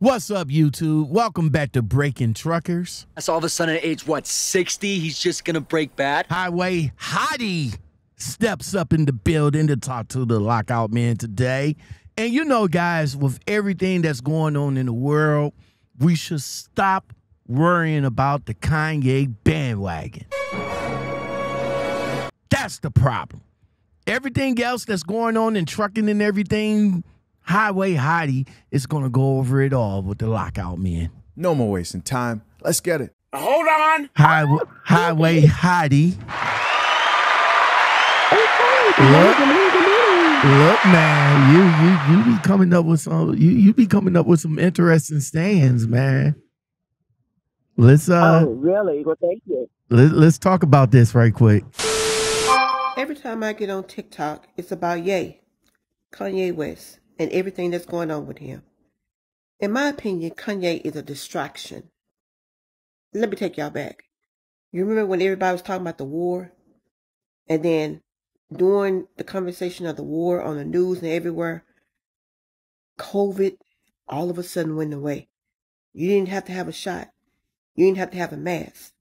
What's up, YouTube? Welcome back to Breaking Truckers. That's all of a sudden at age, what, 60, he's just gonna break bad? Highway Hottie steps up in the building to talk to the Lockoutmen today. And you know, guys, with everything that's going on in the world, we should stop worrying about the Kanye bandwagon. That's the problem. Everything else that's going on in trucking and everything, Highway Hottie is going to go over it all with the Lockoutmen. No more wasting time. Let's get it. Hold on! Highway, Highway Hottie. Look, look, man, you you you be coming up with some you you be coming up with some interesting stands, man. Let's uh oh, really? Well, thank you. let, let's talk about this right quick. Every time I get on TikTok, it's about Yay, Kanye West, and everything that's going on with him. In my opinion, Kanye is a distraction. Let me take y'all back. You remember when everybody was talking about the war? And then during the conversation of the war on the news and everywhere, COVID all of a sudden went away. You didn't have to have a shot. You didn't have to have a mask.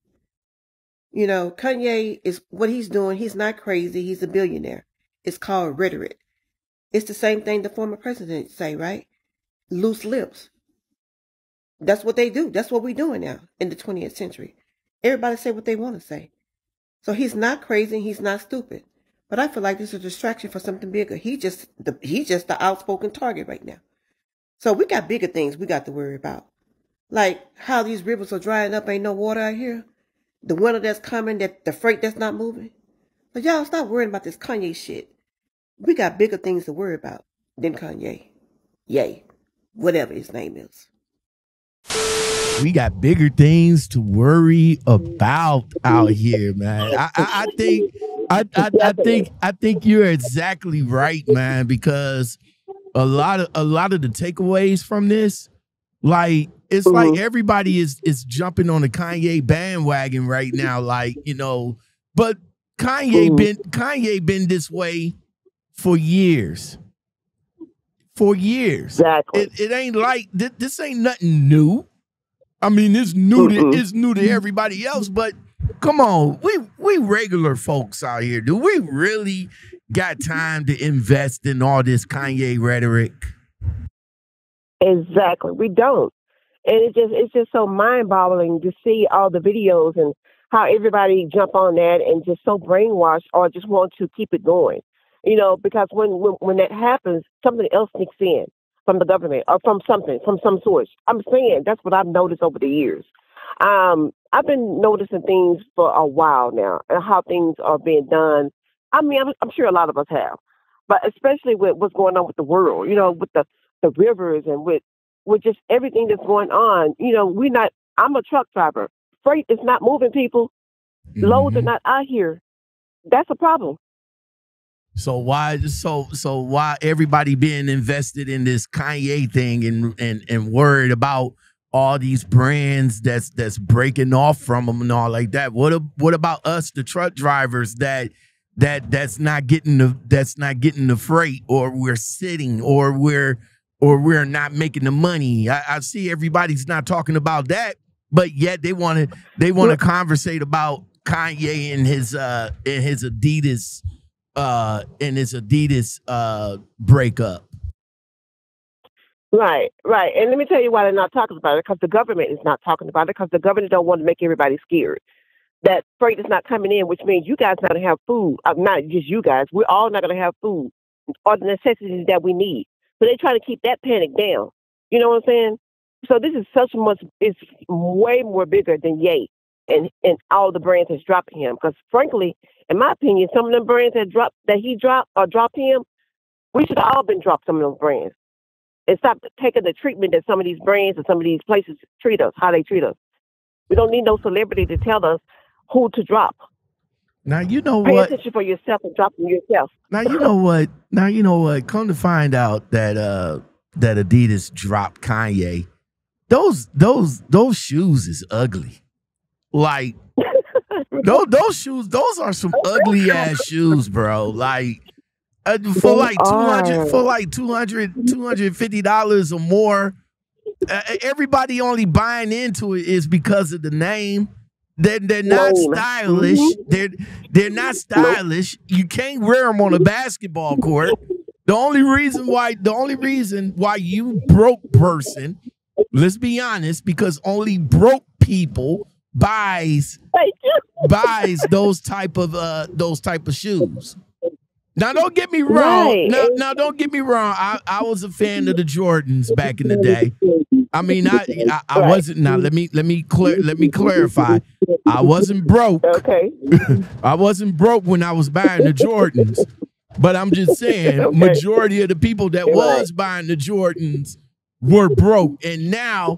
You know, Kanye is what he's doing. He's not crazy. He's a billionaire. It's called rhetoric. It's the same thing the former president say, right? Loose lips. That's what they do. That's what we're doing now in the 20th century. Everybody say what they want to say. So he's not crazy. He's not stupid. But I feel like this is a distraction for something bigger. He just the he's just the outspoken target right now. So we got bigger things we got to worry about. Like how these rivers are drying up, ain't no water out here. The winter that's coming, that the freight that's not moving. But y'all stop worrying about this Kanye shit. We got bigger things to worry about than Kanye. Yay. Whatever his name is. We got bigger things to worry about out here, man. I, I, I think I, I, I think I think you're exactly right, man, because a lot of a lot of the takeaways from this, like it's Mhm. like everybody is is jumping on the Kanye bandwagon right now, like you know. But Kanye Mhm. been Kanye been this way for years, for years. Exactly. It, it ain't like this, this ain't nothing new. I mean, it's new to Mm-mm. it's new to everybody else, but come on, we we regular folks out here. Do we really got time to invest in all this Kanye rhetoric? Exactly. We don't. And it just it's just so mind boggling to see all the videos and how everybody jump on that and just so brainwashed or just want to keep it going. You know, because when when, when that happens, something else sneaks in from the government or from something, from some source. I'm saying that's what I've noticed over the years. Um, I've been noticing things for a while now and how things are being done. I mean, I'm, I'm sure a lot of us have, but especially with what's going on with the world, you know, with the, the rivers and with with just everything that's going on. You know, we're not. I'm a truck driver. Freight is not moving. People loads are Mhm. not out here. That's a problem. So why so so why everybody being invested in this Kanye thing and and and worried about all these brands that's that's breaking off from them and all like that? What a- what about us, the truck drivers that that that's not getting the that's not getting the freight or we're sitting or we're or we're not making the money. I, I see everybody's not talking about that, but yet they want to they want to conversate about Kanye and his uh and his Adidas uh in his Adidas uh breakup. Right, right. And let me tell you why they're not talking about it. Because the government is not talking about it. Because the government don't want to make everybody scared. That freight is not coming in, which means you guys not to have food. Uh, not just you guys. We're all not going to have food or the necessities that we need. So they're trying to keep that panic down. You know what I'm saying? So this is such much. It's way more bigger than Ye and and all the brands that's dropping him. Because frankly, in my opinion, some of them brands that dropped that he dropped or dropped him, we should have all been dropped some of those brands and stop taking the treatment that some of these brands and some of these places treat us, how they treat us. We don't need no celebrity to tell us who to drop. Now you know Pay what? attention for yourself and drop them yourself. Now you know what? Now you know what? Come to find out that uh that Adidas dropped Kanye. Those those those shoes is ugly. Like those those shoes, those are some ugly ass shoes, bro. Like uh, for They like 200 are. for like 200 250 dollars or more Uh, everybody only buying into it is because of the name. They're, they're not stylish. Mhm. They're they're not stylish. You can't wear them on a basketball court. The only reason why the only reason why you broke person, let's be honest, because only broke people buys buys those type of uh those type of shoes. Now don't get me wrong. Right. Now, now don't get me wrong. I, I was a fan of the Jordans back in the day. I mean, I I, I Right. wasn't. Now let me let me clear let me clarify. I wasn't broke. Okay. I wasn't broke when I was buying the Jordans. But I'm just saying, Okay. majority of the people that Right. was buying the Jordans were broke, and now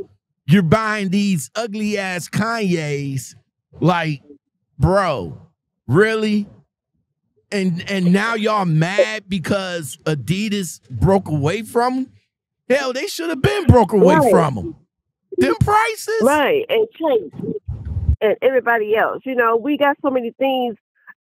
you're buying these ugly ass Kanye's. Like, bro, really? And and now y'all mad because Adidas broke away from them? Hell, they should have been broke away Right. from them. Them prices, Right. And Chase and everybody else. You know, we got so many things.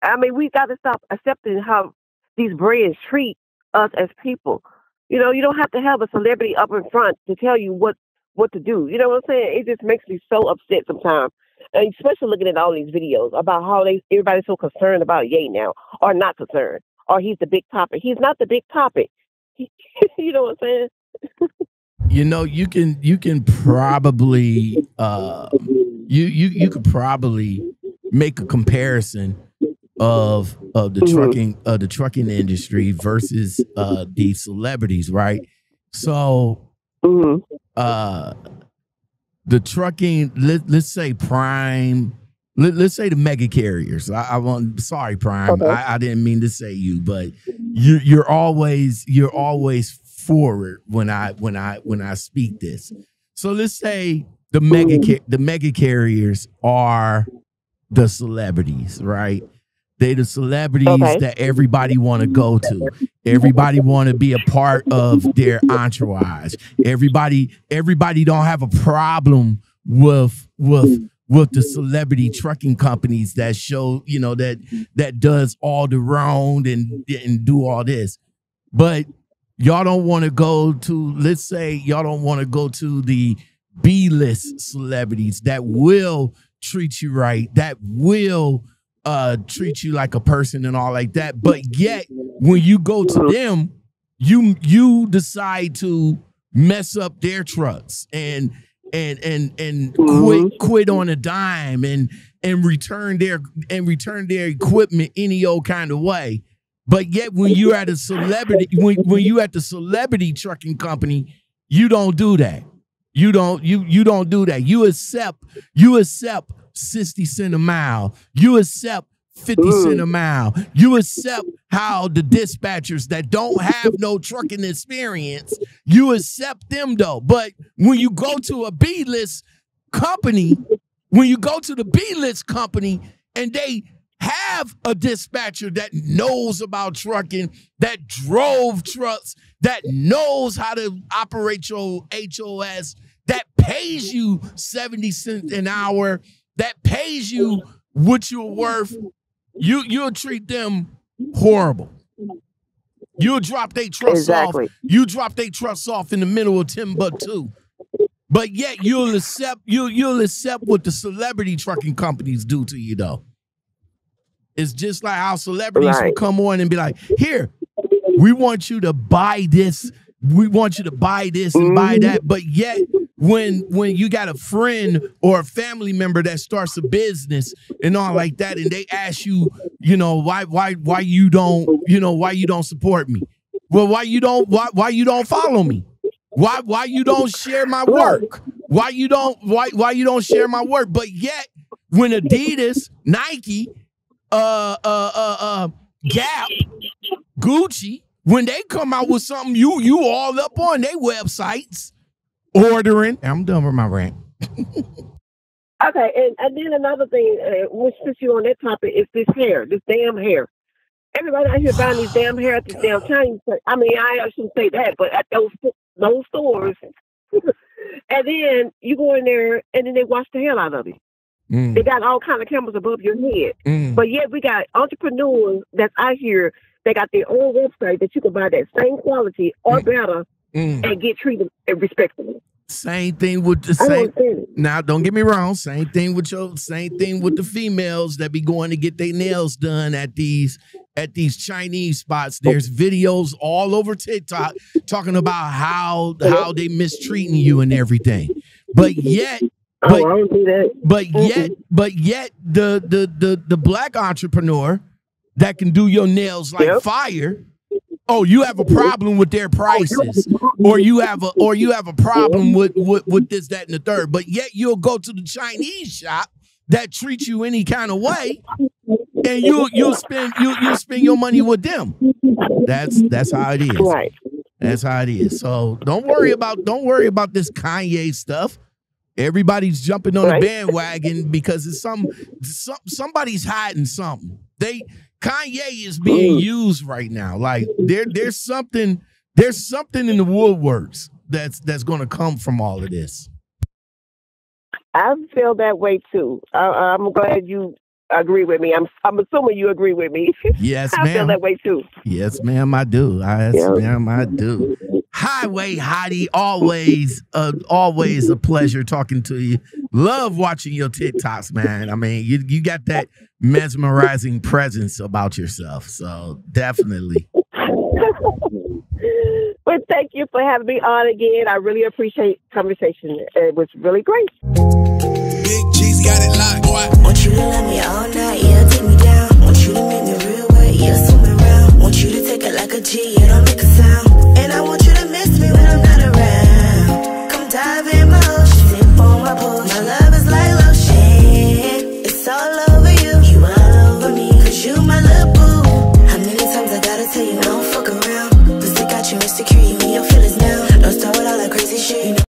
I mean, we got to stop accepting how these brands treat us as people. You know, you don't have to have a celebrity up in front to tell you what what to do. You know what I'm saying? It just makes me so upset sometimes. And especially looking at all these videos about how they everybody's so concerned about Ye now, or not concerned, or he's the big topic. He's not the big topic. He, you know what I'm saying? You know, you can you can probably uh you you you could probably make a comparison of of the Mhm. trucking of the trucking industry versus uh the celebrities, right? So hmm uh the trucking let, let's say prime let, let's say the mega carriers. I, I want sorry prime Okay. I, I didn't mean to say you but you you're always you're always forward when i when i when i speak this. So let's say the mega the mega carriers are the celebrities right they the celebrities Okay. that everybody want to go to. Everybody want to be a part of their entourage. Everybody everybody don't have a problem with with with the celebrity trucking companies that show you know that that does all the round and and do all this. But y'all don't want to go to let's say y'all don't want to go to the b-list celebrities that will treat you right that will uh treat you like a person and all like that. But yet when you go to them you you decide to mess up their trucks and and and and quit quit on a dime and and return their and return their equipment any old kind of way. But yet when you're at a celebrity when, when you at the celebrity trucking company you don't do that you don't you you don't do that. You accept you accept 60 cent a mile. You accept 50 mm. cent a mile. You accept how the dispatchers that don't have no trucking experience you accept them though. But when you go to a b-list company when you go to the b-list company and they have a dispatcher that knows about trucking that drove trucks that knows how to operate your HOS that pays you 70 cents an hour that pays you what you're worth you you'll treat them horrible. You'll drop their trucks Exactly. off you drop their trucks off in the middle of timbuktu but yet you'll accept you you'll accept what the celebrity trucking companies do to you though. It's just like how celebrities will come on and be like here we want you to buy this we want you to buy this and buy that. But yet when when you got a friend or a family member that starts a business and all like that and they ask you you know why why why you don't you know why you don't support me? Well why you don't why why you don't follow me? Why why you don't share my work? Why you don't why why you don't share my work? But yet when adidas nike uh uh uh uh gap gucci when they come out with something you you all up on their websites ordering i'm done with my rant Okay, and, and then another thing, uh, which since you on that topic, is this hair, this damn hair. Everybody out here buying these damn hair at this damn Chinese. I mean, I shouldn't say that, but at those those stores, and then you go in there, and then they wash the hell out of you. Mm, They got all kind of cameras above your head, mm, but yet we got entrepreneurs that's out here. They got their own website that you can buy that same quality or Mm. better mm. and get treated respectfully. Same thing with the same. don't. Now, don't get me wrong. Same thing with your same thing with the females that be going to get their nails done at these at these Chinese spots. There's videos all over TikTok talking about how how they mistreating you and everything. But yet, Oh, but I don't do that. but yet, but yet, the the the the black entrepreneur that can do your nails like Yep. fire. Oh, you have a problem with their prices, or you have a or you have a problem with, with with this, that, and the third. But yet you'll go to the Chinese shop that treats you any kind of way, and you you'll spend you you'll spend your money with them. That's that's how it is. Right. That's how it is. So don't worry about don't worry about this Kanye stuff. Everybody's jumping on Right. the bandwagon because it's some, some somebody's hiding something. They Kanye is being used right now. Like there there's something there's something in the woodworks that's that's going to come from all of this. I feel that way too. I, I'm glad you agree with me. I'm I'm assuming you agree with me. Yes, I feel ma'am. that way too. Yes, ma'am, I do. Yes, Yeah. ma'am, I do. Highway Hottie, always, uh, always a pleasure talking to you. Love watching your TikToks, man. I mean, you you got that mesmerizing presence about yourself. So definitely. but thank you for having me on again. I really appreciate conversation. It was really great. Big G's got it locked, boy. Want you love me all night, yeah, take me